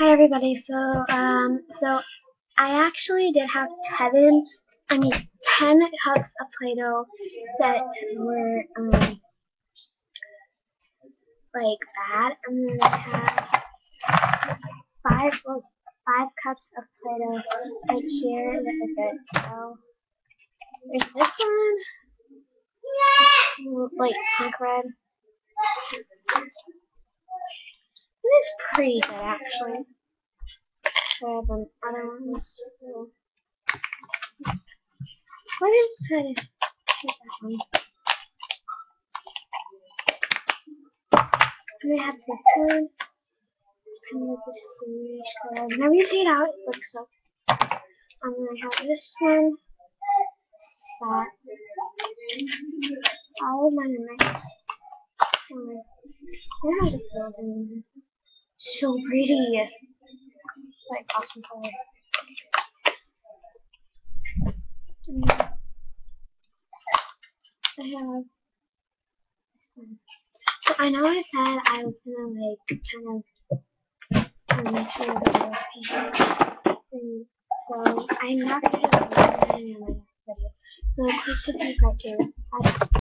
Hi everybody. So um so I actually did have seven I mean ten cups of Play-Doh that were um like bad and then I have five well, five cups of Play-Doh right here that are good. So there's this one like pink red. It is pretty good actually. So the other ones. Let me just try to shoot that one. And I have this one. Like this bluish color. Whenever you take it out, it looks so. And then I have this one. That. All of mine are nice. Um, I to feel them. So pretty. Like awesome color. I have. So I know I said I was gonna like kind of um, show the pieces. And so I'm not gonna have any in my next video. So click subscribe too. Bye.